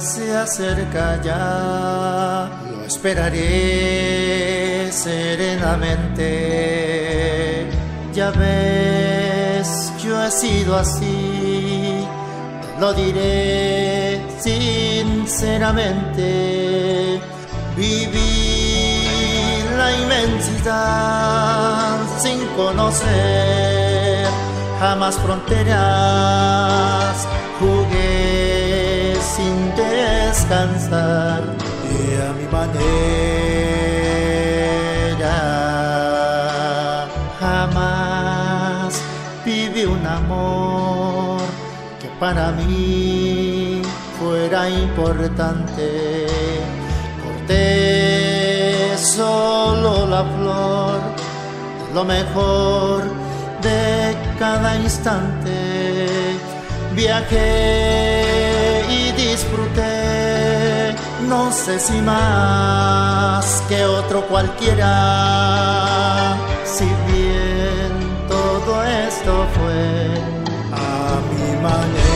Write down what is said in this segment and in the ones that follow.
se acerca ya, lo esperaré serenamente. Ya ves, yo he sido así, lo diré sinceramente. Viví la inmensidad sin conocer jamás fronteras. Jugué sin descansar y a mi manera. Jamás viví un amor que para mí fuera importante. Corté solo la flor, lo mejor de cada instante. Viajé no sé si más que otro cualquiera. Si bien todo esto fue a mi manera,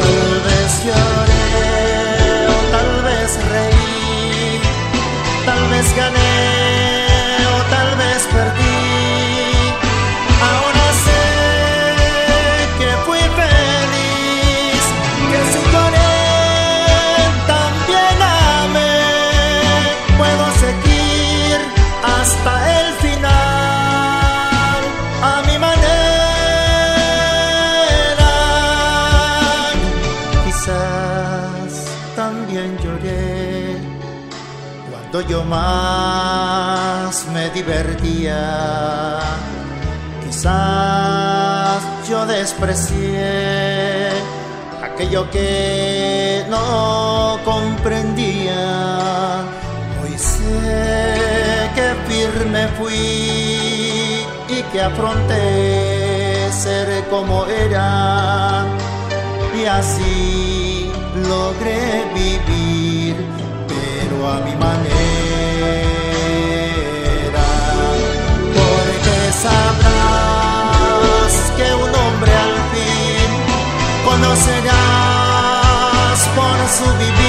tal vez lloré o tal vez reí, tal vez gané yo más me divertía. Quizás yo desprecié aquello que no comprendía. Hoy sé que firme fui y que afronté ser como era y así logré vivir, pero a mi manera. will be.